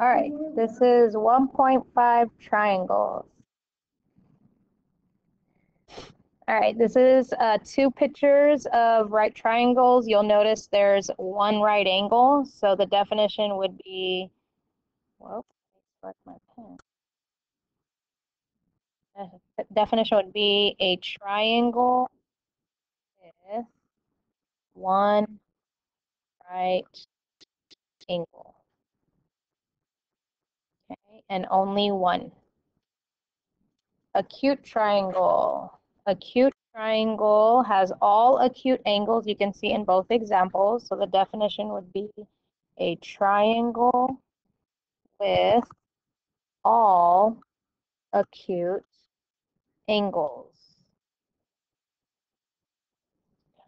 All right, this is 1.5 triangles. All right, this is uh, two pictures of right triangles. You'll notice there's one right angle. So the definition would be, well, select my pen. Uh, definition would be a triangle with one right angle. And only one. Acute triangle. Acute triangle has all acute angles you can see in both examples. So the definition would be a triangle with all acute angles.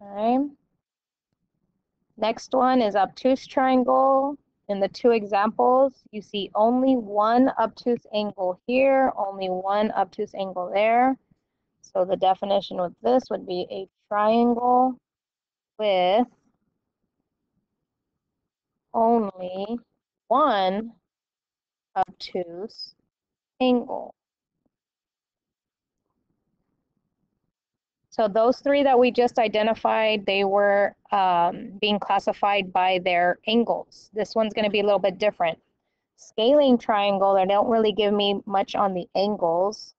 Okay. Next one is obtuse triangle. In the two examples, you see only one obtuse angle here, only one obtuse angle there. So the definition with this would be a triangle with only one obtuse angle. So those three that we just identified, they were um, being classified by their angles. This one's going to be a little bit different. Scalene triangle, they don't really give me much on the angles.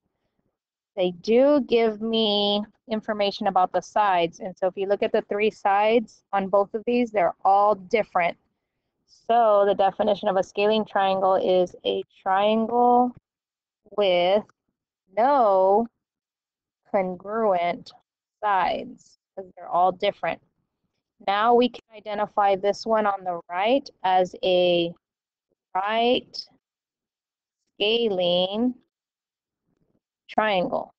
They do give me information about the sides. And so if you look at the three sides on both of these, they're all different. So the definition of a scalene triangle is a triangle with no congruent sides because they're all different. Now we can identify this one on the right as a right scalene triangle.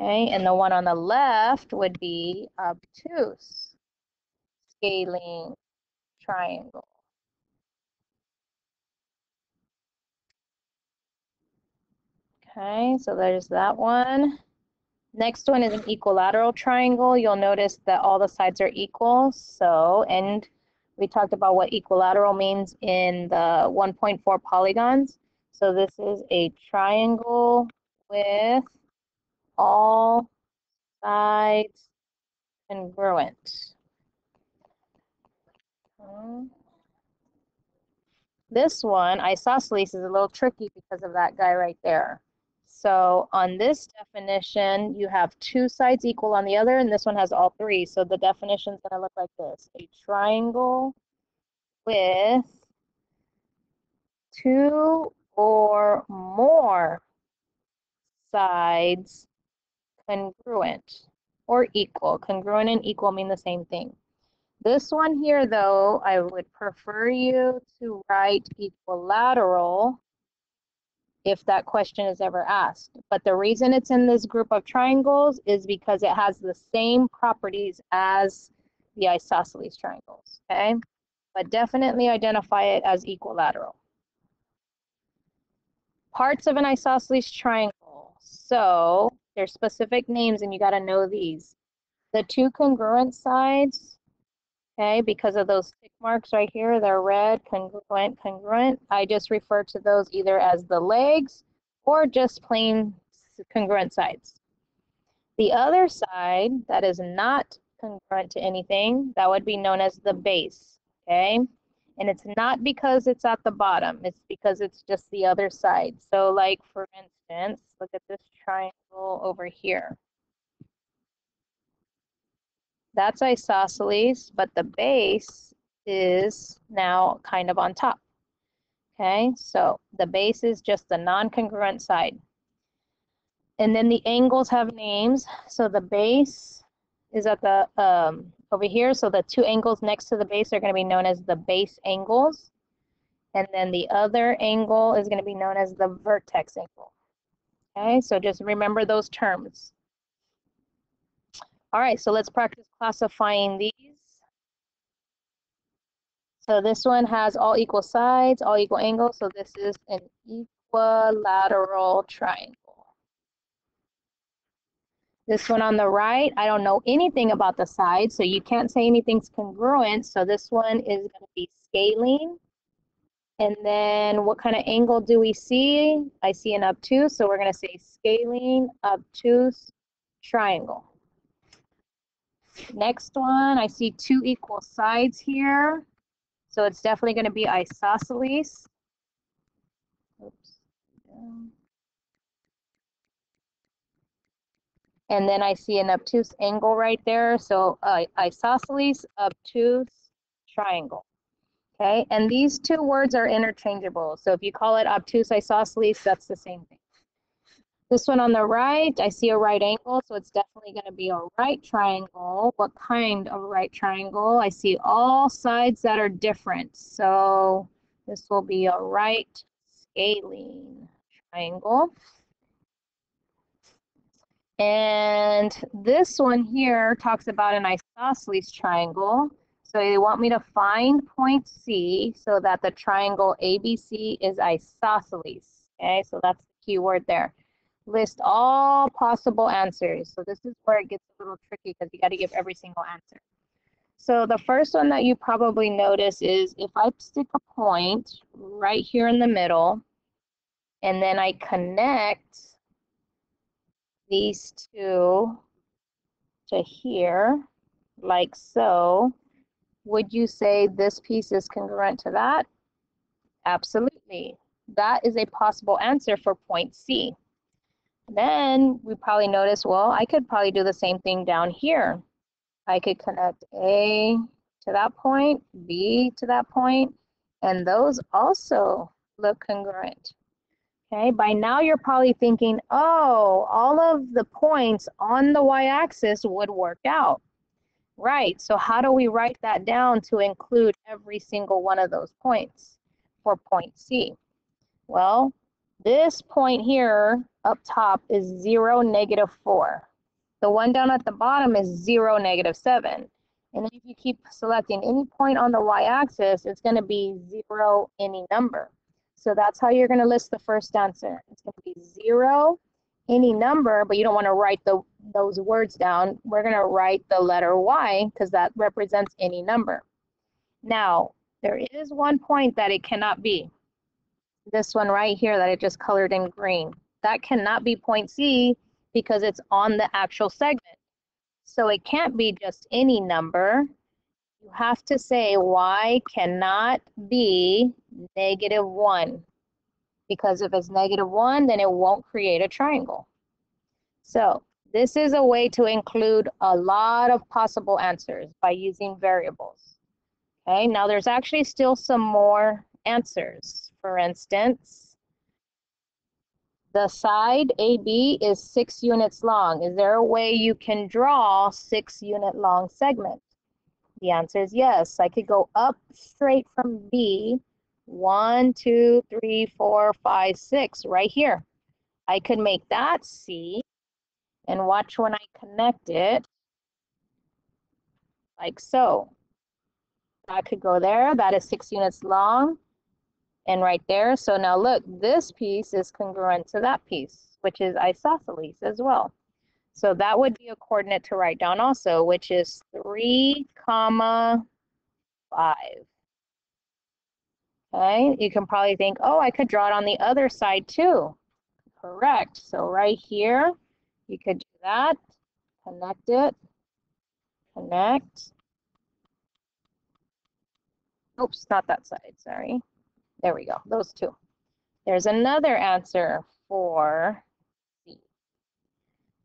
Okay, and the one on the left would be obtuse scalene triangle. Okay, so there's that one. Next one is an equilateral triangle. You'll notice that all the sides are equal. So, and we talked about what equilateral means in the 1.4 polygons. So this is a triangle with all sides congruent. This one, isosceles, is a little tricky because of that guy right there. So on this definition, you have two sides equal on the other, and this one has all three. So the definition is going to look like this. A triangle with two or more sides congruent or equal. Congruent and equal mean the same thing. This one here, though, I would prefer you to write equilateral if that question is ever asked. But the reason it's in this group of triangles is because it has the same properties as the isosceles triangles, okay? But definitely identify it as equilateral. Parts of an isosceles triangle. So there's specific names and you gotta know these. The two congruent sides okay? Because of those tick marks right here, they're red, congruent, congruent. I just refer to those either as the legs or just plain congruent sides. The other side that is not congruent to anything, that would be known as the base, okay? And it's not because it's at the bottom, it's because it's just the other side. So like for instance, look at this triangle over here. That's isosceles, but the base is now kind of on top. Okay, so the base is just the non-congruent side. And then the angles have names. So the base is at the um, over here. So the two angles next to the base are going to be known as the base angles. And then the other angle is going to be known as the vertex angle. Okay, so just remember those terms. All right, so let's practice classifying these. So this one has all equal sides, all equal angles. So this is an equilateral triangle. This one on the right, I don't know anything about the side, so you can't say anything's congruent. So this one is going to be scalene. And then what kind of angle do we see? I see an obtuse, so we're going to say scalene, obtuse, triangle. Next one, I see two equal sides here. So it's definitely going to be isosceles. Oops. And then I see an obtuse angle right there. So uh, isosceles, obtuse, triangle. Okay, and these two words are interchangeable. So if you call it obtuse isosceles, that's the same thing. This one on the right, I see a right angle, so it's definitely going to be a right triangle. What kind of right triangle? I see all sides that are different. So this will be a right scalene triangle. And this one here talks about an isosceles triangle. So they want me to find point C so that the triangle ABC is isosceles. Okay, so that's the key word there list all possible answers. So this is where it gets a little tricky because you got to give every single answer. So the first one that you probably notice is if I stick a point right here in the middle, and then I connect these two to here, like so, would you say this piece is congruent to that? Absolutely. That is a possible answer for point C. Then we probably notice, well, I could probably do the same thing down here. I could connect A to that point, B to that point, and those also look congruent. Okay, by now you're probably thinking, oh, all of the points on the y-axis would work out. Right, so how do we write that down to include every single one of those points for point C? Well, this point here up top is 0, negative 4. The one down at the bottom is 0, negative 7. And if you keep selecting any point on the y-axis, it's going to be 0, any number. So that's how you're going to list the first answer. It's going to be 0, any number, but you don't want to write the, those words down. We're going to write the letter y because that represents any number. Now, there is one point that it cannot be this one right here that I just colored in green. That cannot be point C because it's on the actual segment. So it can't be just any number. You have to say y cannot be negative 1 because if it's negative 1, then it won't create a triangle. So this is a way to include a lot of possible answers by using variables. Okay, now there's actually still some more answers. For instance, the side AB is six units long. Is there a way you can draw six unit long segment? The answer is yes. I could go up straight from B, one, two, three, four, five, six, right here. I could make that C, and watch when I connect it, like so. That could go there. That is six units long and right there. So now look, this piece is congruent to that piece, which is isosceles as well. So that would be a coordinate to write down also, which is 3 comma 5. Okay, you can probably think, oh, I could draw it on the other side too. Correct. So right here, you could do that, connect it, connect. Oops, not that side, sorry. There we go, those two. There's another answer for C.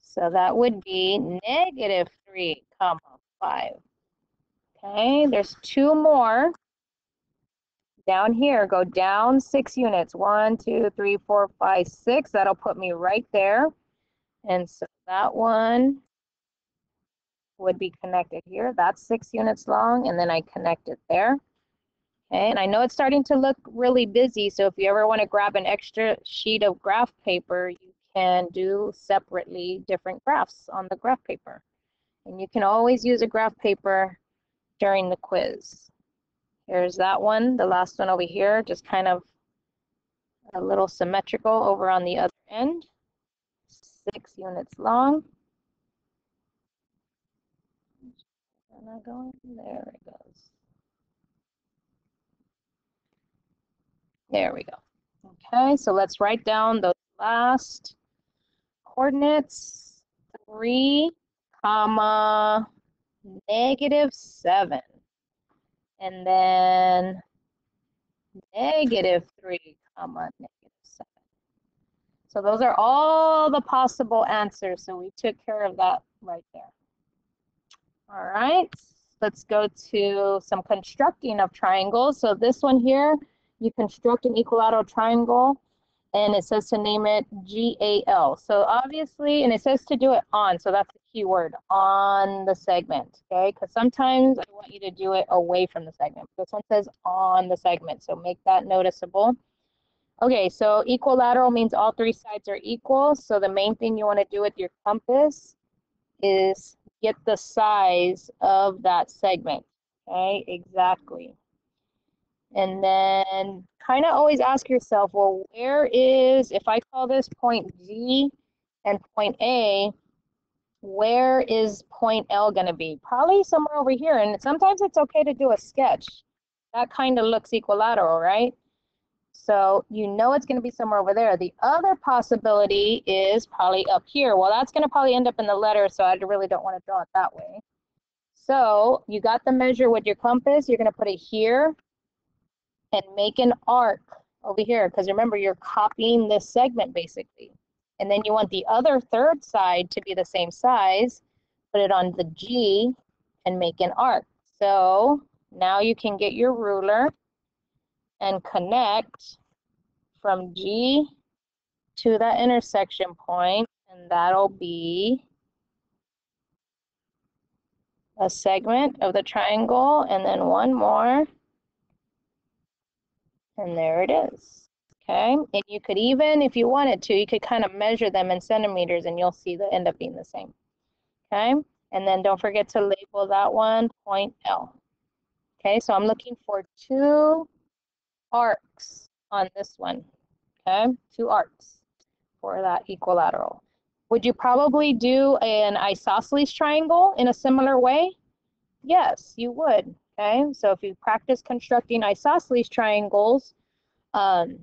So that would be negative 3 comma 5. Okay, there's two more. Down here, go down six units. One, two, three, four, five, six. That'll put me right there. And so that one would be connected here. That's six units long, and then I connect it there. Okay, and I know it's starting to look really busy, so if you ever want to grab an extra sheet of graph paper, you can do separately different graphs on the graph paper. And you can always use a graph paper during the quiz. Here's that one, the last one over here, just kind of a little symmetrical over on the other end. Six units long. There it goes. There we go. Okay, so let's write down those last coordinates. 3, comma, negative 7. And then negative 3, comma, negative 7. So those are all the possible answers. So we took care of that right there. All right, let's go to some constructing of triangles. So this one here, you construct an equilateral triangle and it says to name it GAL. So obviously, and it says to do it on, so that's the key word, on the segment, okay? Because sometimes I want you to do it away from the segment. This one says on the segment, so make that noticeable. Okay, so equilateral means all three sides are equal. So the main thing you want to do with your compass is get the size of that segment, okay? Exactly. And then kind of always ask yourself, well, where is, if I call this point G and point A, where is point L going to be? Probably somewhere over here. And sometimes it's okay to do a sketch. That kind of looks equilateral, right? So you know it's going to be somewhere over there. The other possibility is probably up here. Well, that's going to probably end up in the letter, so I really don't want to draw it that way. So you got the measure with your compass. You're going to put it here and make an arc over here because remember you're copying this segment basically. And then you want the other third side to be the same size, put it on the G and make an arc. So now you can get your ruler and connect from G to that intersection point and that'll be a segment of the triangle and then one more and there it is. Okay, and you could even, if you wanted to, you could kind of measure them in centimeters and you'll see they end up being the same. Okay, and then don't forget to label that one point L. Okay, so I'm looking for two arcs on this one. Okay, two arcs for that equilateral. Would you probably do an isosceles triangle in a similar way? Yes, you would. Okay, so if you practice constructing isosceles triangles, um,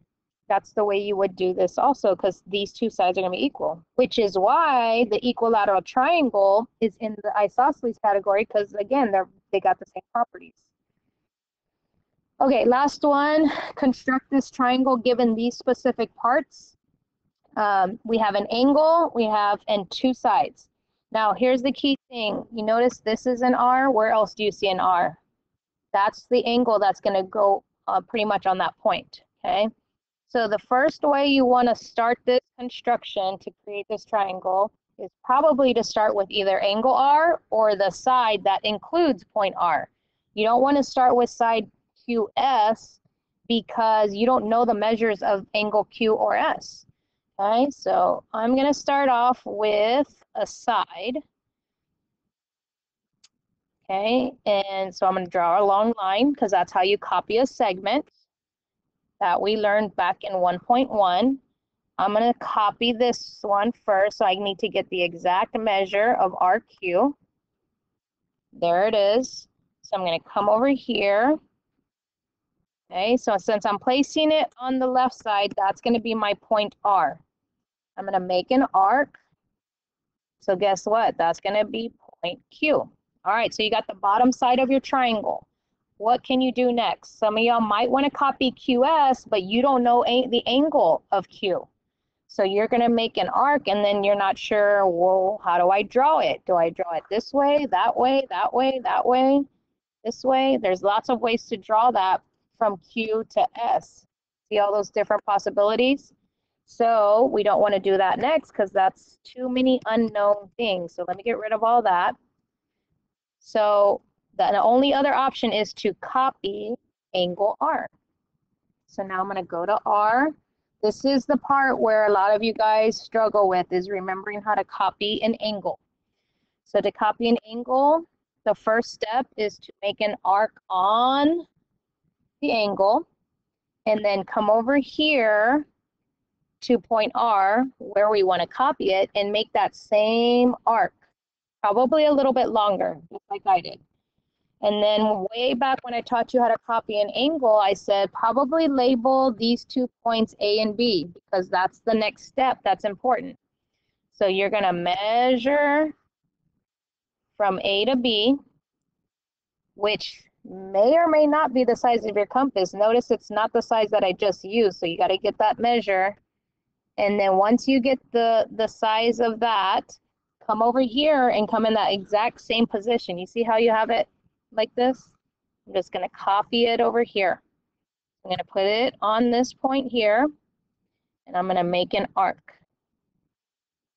that's the way you would do this also because these two sides are going to be equal, which is why the equilateral triangle is in the isosceles category because again, they're they got the same properties. Okay, last one, construct this triangle given these specific parts. Um, we have an angle, we have, and two sides. Now, here's the key thing. You notice this is an R. Where else do you see an R? That's the angle that's going to go uh, pretty much on that point, okay? So the first way you want to start this construction to create this triangle is probably to start with either angle R or the side that includes point R. You don't want to start with side QS because you don't know the measures of angle Q or S. Okay, so I'm going to start off with a side Okay, and so I'm going to draw a long line because that's how you copy a segment that we learned back in 1.1. I'm going to copy this one first, so I need to get the exact measure of RQ. There it is. So I'm going to come over here. Okay, so since I'm placing it on the left side, that's going to be my point R. I'm going to make an arc. So guess what? That's going to be point Q. All right, so you got the bottom side of your triangle. What can you do next? Some of y'all might want to copy QS, but you don't know the angle of Q. So you're going to make an arc and then you're not sure, well, how do I draw it? Do I draw it this way, that way, that way, that way, this way? There's lots of ways to draw that from Q to S. See all those different possibilities? So we don't want to do that next because that's too many unknown things. So let me get rid of all that. So the only other option is to copy angle R. So now I'm going to go to R. This is the part where a lot of you guys struggle with is remembering how to copy an angle. So to copy an angle, the first step is to make an arc on the angle and then come over here to point R where we want to copy it and make that same arc probably a little bit longer, just like I did. And then way back when I taught you how to copy an angle, I said probably label these two points A and B because that's the next step that's important. So you're going to measure from A to B, which may or may not be the size of your compass. Notice it's not the size that I just used, so you got to get that measure. And then once you get the, the size of that, come over here and come in that exact same position. You see how you have it like this. I'm just going to copy it over here. I'm going to put it on this point here, and I'm going to make an arc.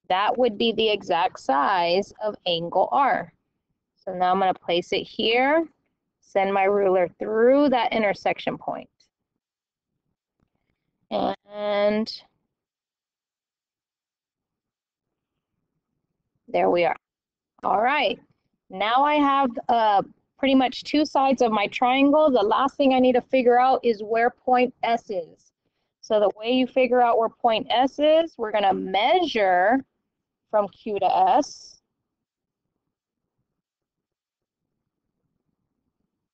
That would be the exact size of angle R. So now I'm going to place it here, send my ruler through that intersection point. And there we are. All right, now I have uh, pretty much two sides of my triangle. The last thing I need to figure out is where point S is. So the way you figure out where point S is, we're gonna measure from Q to S.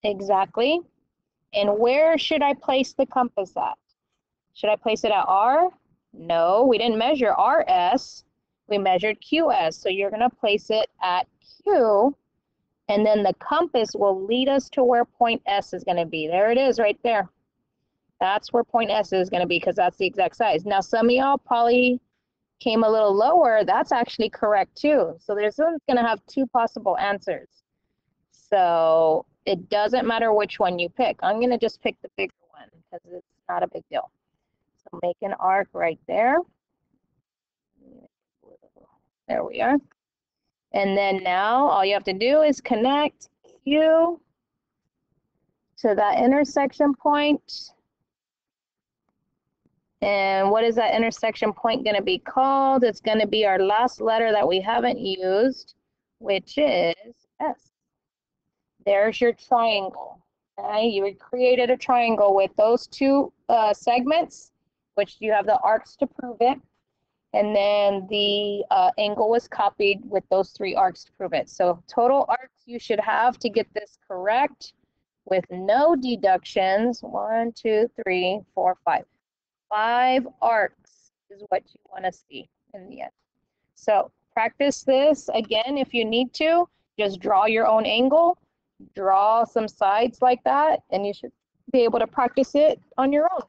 Exactly. And where should I place the compass at? Should I place it at R? No, we didn't measure RS. We measured QS. So you're gonna place it at Q and then the compass will lead us to where point S is going to be. There it is right there. That's where point S is going to be because that's the exact size. Now, some of y'all probably came a little lower. That's actually correct too. So there's going to have two possible answers. So it doesn't matter which one you pick. I'm going to just pick the bigger one because it's not a big deal. So make an arc right there. There we are. And then now all you have to do is connect Q to that intersection point. And what is that intersection point going to be called? It's going to be our last letter that we haven't used, which is S. There's your triangle. Okay, you created a triangle with those two uh, segments, which you have the arcs to prove it. And then the uh, angle was copied with those three arcs to prove it. So total arcs you should have to get this correct with no deductions. One, two, three, four, five. Five arcs is what you want to see in the end. So practice this again if you need to. Just draw your own angle, draw some sides like that, and you should be able to practice it on your own.